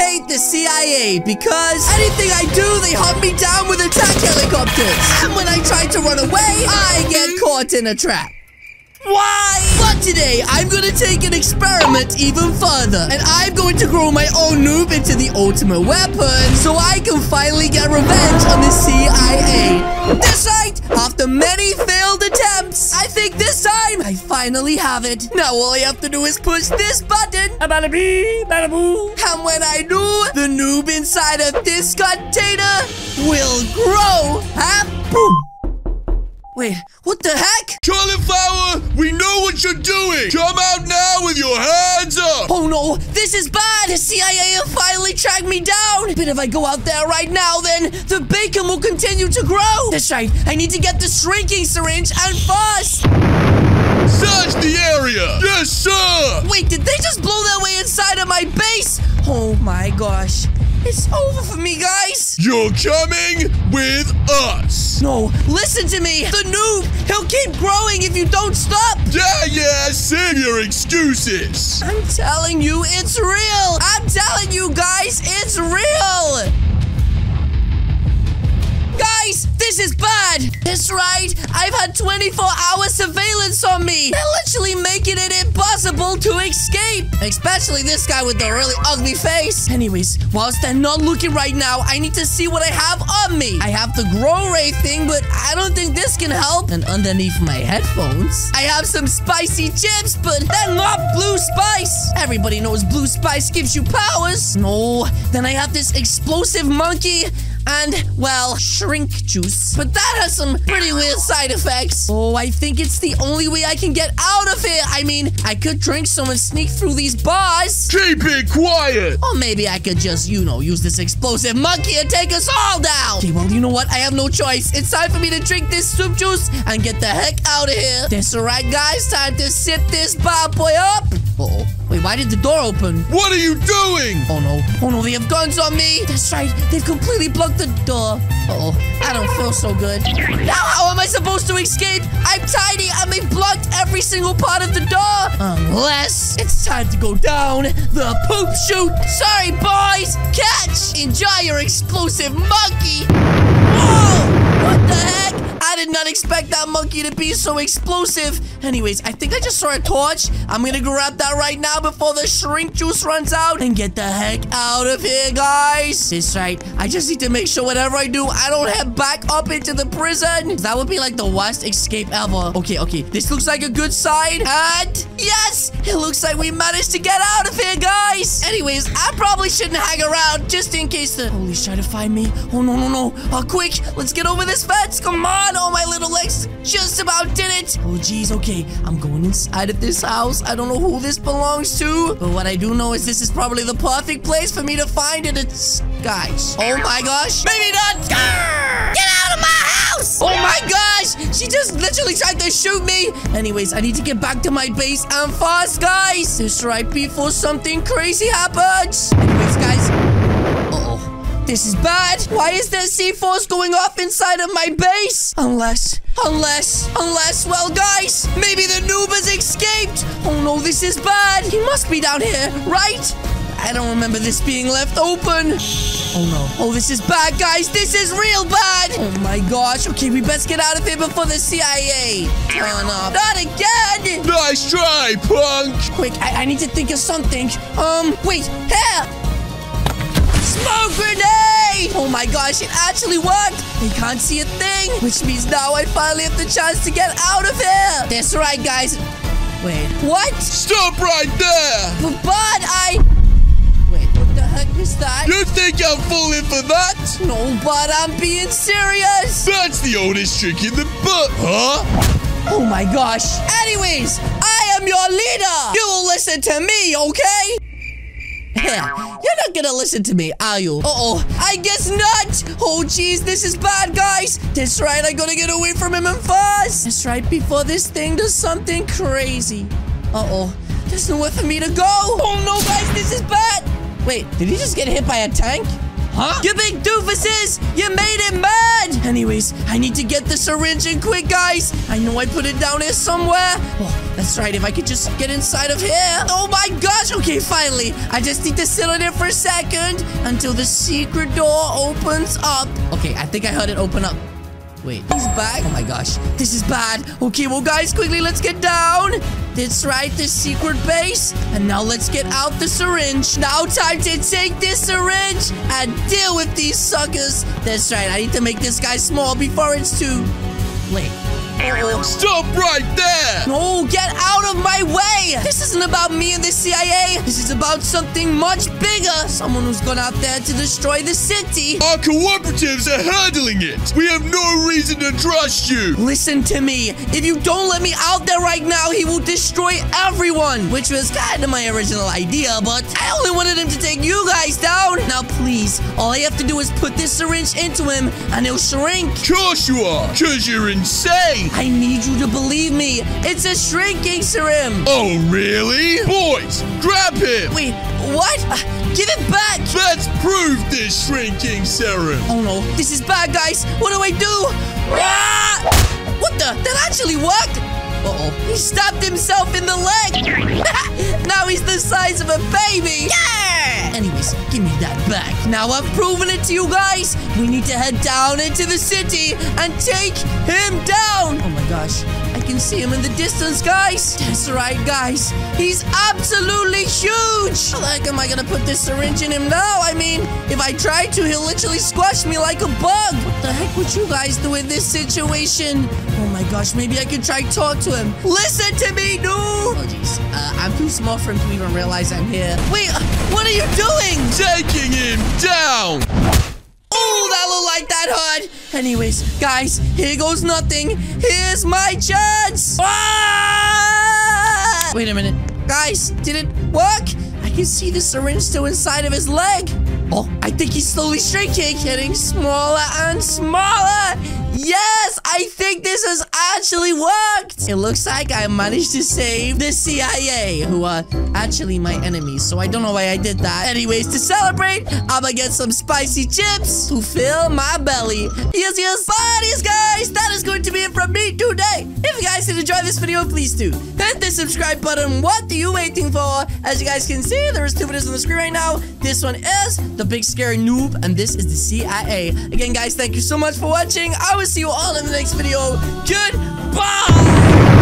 hate the CIA because anything I do, they hunt me down with attack helicopters. And when I try to run away, I get caught in a trap. Why? But today, I'm gonna take an experiment even further. And I'm going to grow my own noob into the ultimate weapon so I can finally get revenge on the CIA. That's right! After many failed attempts, I think this time I finally have it. Now all I have to do is push this button. Bada bee, bada boo. And when I do, the noob inside of this container will grow. And boom! Wait, what the heck? Cauliflower, we know what you're doing. Come out now with your hands up. Oh no, this is bad! The CIA have finally tracked me down! But if I go out there right now, then the bacon will continue to grow! That's right, I need to get the shrinking syringe and fast! Search the area. Yes, sir. Wait, did they just blow my gosh. It's over for me, guys! You're coming with us. No, listen to me! The noob! He'll keep growing if you don't stop! Yeah, yeah, save your excuses. I'm telling you, it's real! I'm telling you guys, it's real! Guys, this is bad! That's right, I've had 24-hour surveillance on me! They're literally making it to escape! Especially this guy with the really ugly face! Anyways, whilst they're not looking right now, I need to see what I have on me! I have the grow ray thing, but I don't think this can help. And underneath my headphones, I have some spicy chips, but they're not blue spice! Everybody knows blue spice gives you powers! No, then I have this explosive monkey and, well, shrink juice. But that has some pretty weird side effects. Oh, I think it's the only way I can get out of here. I mean, I could drink some and sneak through these bars. Keep it quiet. Or maybe I could just, you know, use this explosive monkey and take us all down. Okay, well, you know what? I have no choice. It's time for me to drink this soup juice and get the heck out of here. That's all right, guys. Time to sip this bad boy up. Uh-oh. Wait, why did the door open? What are you doing? Oh no. Oh no, they have guns on me. That's right. They've completely blocked the door. Uh oh. I don't feel so good. Now, how am I supposed to escape? I'm tiny and they've blocked every single part of the door. Unless it's time to go down the poop chute. Sorry, boys. Catch. Enjoy your explosive monkey. Whoa! What the heck? I did not expect that monkey to be so explosive. Anyways, I think I just saw a torch. I'm gonna grab that right now before the shrink juice runs out and get the heck out of here, guys. That's right. I just need to make sure whatever I do, I don't head back up into the prison. That would be like the worst escape ever. Okay, okay. This looks like a good sign. And yes, it looks like we managed to get out of here, guys. Anyways, I probably shouldn't hang around just in case the police try to find me. Oh, no, no, no. Oh, quick. Let's get over this fence. Come on. My little legs just about did it. Oh, geez. Okay. I'm going inside of this house. I don't know who this belongs to. But what I do know is this is probably the perfect place for me to find it. It's guys. Oh, my gosh. Maybe not. Get out of my house. Oh, my gosh. She just literally tried to shoot me. Anyways, I need to get back to my base and fast, guys. That's right before something crazy happens. Anyways, guys. This is bad. Why is there C4s going off inside of my base? Unless, unless, unless, well, guys, maybe the noob has escaped. Oh, no, this is bad. He must be down here, right? I don't remember this being left open. Oh, no. Oh, this is bad, guys. This is real bad. Oh, my gosh. Okay, we best get out of here before the CIA turn up. Not again. Nice try, punk. Quick, I, I need to think of something. Um, wait, here! Smoke grenade! Oh my gosh, it actually worked! They can't see a thing, which means now I finally have the chance to get out of here! That's right, guys. Wait, what? Stop right there. But, but I... Wait, what the heck is that? You think I'm falling for that? No, but I'm being serious! That's the oldest trick in the book, huh? Oh my gosh. Anyways, I am your leader! You will listen to me, okay? Yeah, you're not gonna listen to me, are you? Uh-oh, I guess not! Oh, jeez, this is bad, guys! That's right, I gotta get away from him and fast! That's right, before this thing does something crazy. Uh-oh, there's nowhere for me to go! Oh, no, guys, this is bad! Wait, did he just get hit by a tank? Huh? You big doofuses! You made it mad! Anyways, I need to get the syringe in quick, guys! I know I put it down here somewhere. Oh, That's right. If I could just get inside of here. Oh my gosh. Okay, finally. I just need to sit on it for a second until the secret door opens up. Okay, I think I heard it open up. Wait, he's back? Oh my gosh, this is bad. Okay, well, guys, quickly, let's get down. That's right, the secret base. And now let's get out the syringe. Now time to take this syringe and deal with these suckers. That's right, I need to make this guy small before it's too late. Stop right there! No, get out of my way! This isn't about me and the CIA. This is about something much bigger. Someone who's gone out there to destroy the city. Our cooperatives are handling it! We have no reason to trust you! Listen to me. If you don't let me out there right now, he will destroy everyone. Which was kind of my original idea, but I only wanted him to take you guys down. Now, please, all I have to do is put this syringe into him, and he'll shrink. Of course you are, because you're insane! I need you to believe me. It's a shrinking serum. Oh, really? Boys, grab him! Wait, what? Uh, give it back. Let's prove this shrinking serum! Oh no, this is bad, guys. What do I do? Ah! What the? That actually worked. Uh-oh. He stabbed himself in the leg. now he's the size of a baby. Yeah! Anyways, give me that back. Now I've proven it to you guys. We need to head down into the city and take him down. Oh my gosh. I can see him in the distance, guys. That's right, guys. He's absolutely huge. How the heck am I gonna put this syringe in him now? I mean, if I try to, he'll literally squash me like a bug. What the heck would you guys do in this situation? Oh my gosh, maybe I could try talk to him. Listen to me, noob. Oh jeez, uh, I'm too small for him to even realize I'm here. Wait, uh, what are you doing? Taking him down! Oh, that looked like that hurt. Anyways, guys, here goes nothing. Here's my chance. Ah! Wait a minute. Guys, did it work? I can see the syringe still inside of his leg. Oh, I think he's slowly shrinking, getting smaller and smaller. Yes, I think this has actually worked. It looks like I managed to save the CIA, who are actually my enemies. So I don't know why I did that. Anyways, to celebrate, I'm gonna get some spicy chips to fill my belly. Yes, yes, buddies, guys. That is going to be it from me today. If you guys did enjoy this video, please do the subscribe button. What are you waiting for? As you guys can see, there is two videos on the screen right now. This one is the big scary noob, and this is the CIA. Again, guys, thank you so much for watching. I will see you all in the next video. Goodbye!